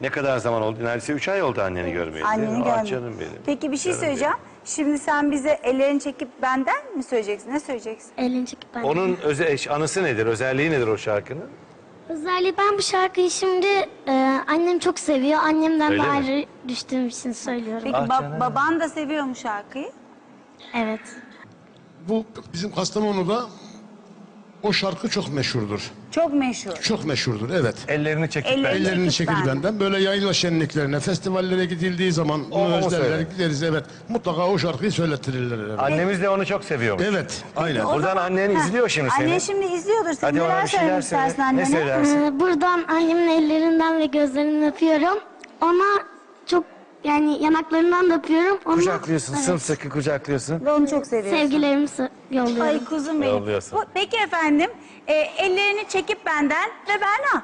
Ne kadar zaman oldu? Neredeyse 3 ay oldu anneni görmeyeli. Anneni görmedim. canım benim. Peki bir şey Canım söyleyeceğim. Şimdi sen bize ellerini çekip benden mi söyleyeceksin? Ne söyleyeceksin? Elini çekip ben. Onun öze, eş- anısı nedir? Özelliği nedir o şarkının? Özelliği ben bu şarkıyı şimdi e, annem çok seviyor. Annemden Öyle de mi? ayrı düştüğüm için söylüyorum. Peki Ah ba- canım. baban da seviyor mu şarkıyı? Evet. Bu bizim Kastamonu'da o şarkı çok meşhurdur. Çok meşhur. Çok meşhurdur evet. Ellerini çekip Ellerini- ben. Ellerini çekip benden. Böyle yayla şenliklerine, festivallere gidildiği zaman O- o özlerler gideriz evet. Mutlaka o şarkıyı söylettirirler. Evet, Annemiz de onu çok seviyormuş. evet aynen. O Buradan zaman- annen izliyor şimdi seni. Annen şimdi izliyordur. Sen Hadi ona neler bir şeyler söylemek söyle. istersin Ne annene? söylersin? E, buradan annemin ellerinden ve gözlerinden öpüyorum. Ona yani yanaklarından da öpüyorum. Ona, Kucaklıyorsun, Evet. sımsıkı kucaklıyorsun. Ve onu çok seviyorsun. Sevgilerimi sö- yolluyorum. Ay kuzum benim. Yolluyorsun. Bu- Peki efendim, e, ellerini çekip benden ve Berna.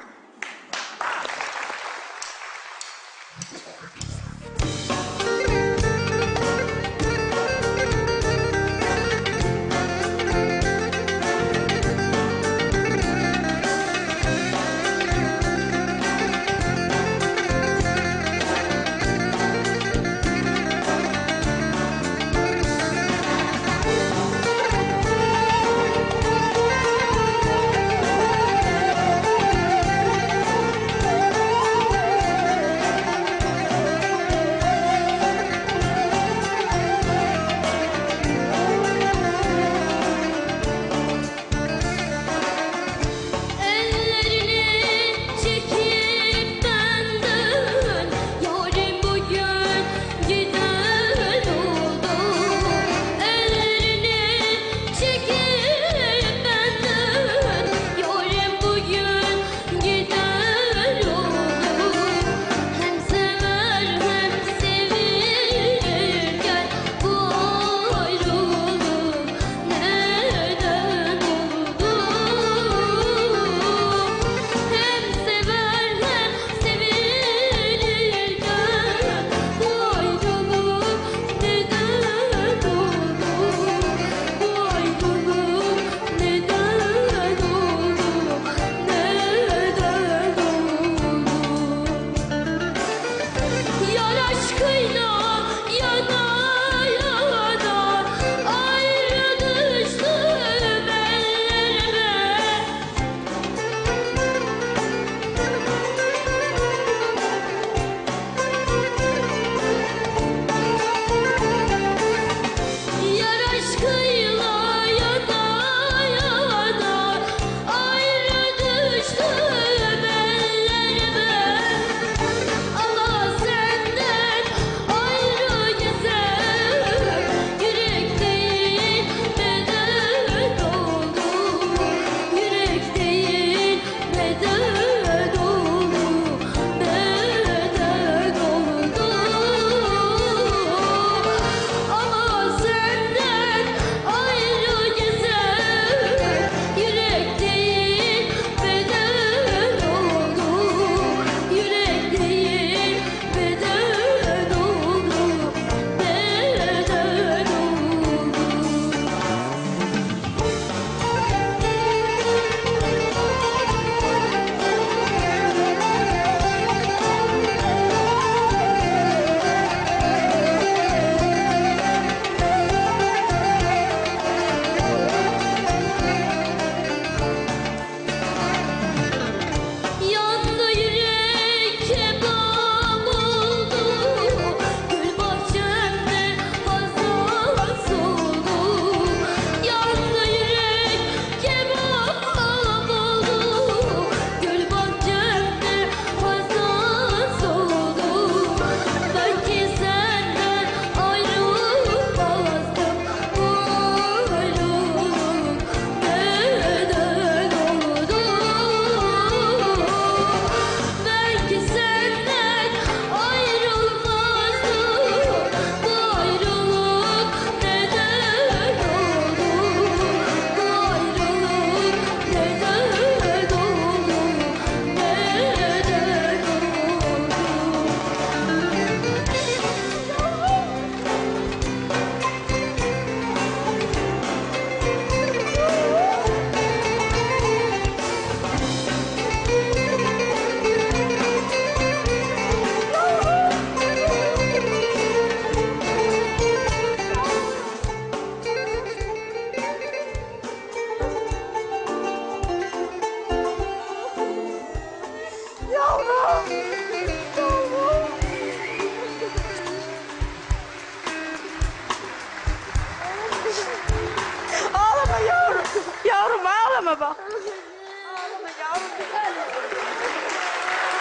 Yavrum.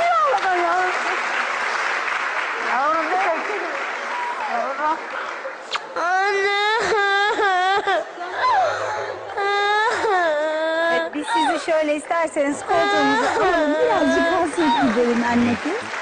Ne ağlama yavrum? Yavrum ne Yavrum. Evet, biz sizi şöyle isterseniz koltuğumuza alalım. Birazcık hasret giderin anne kız.